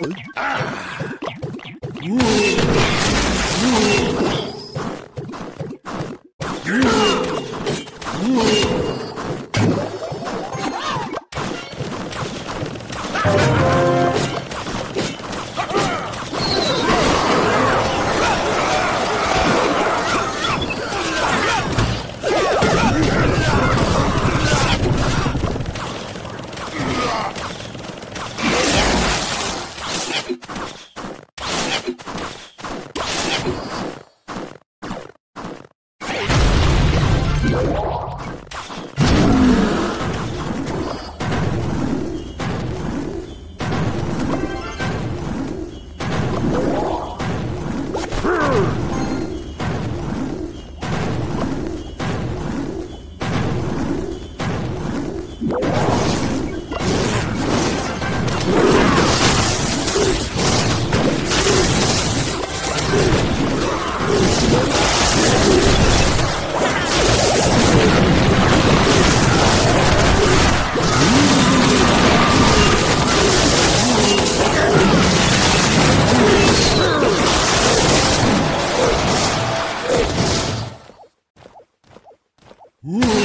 Ah! Ooh.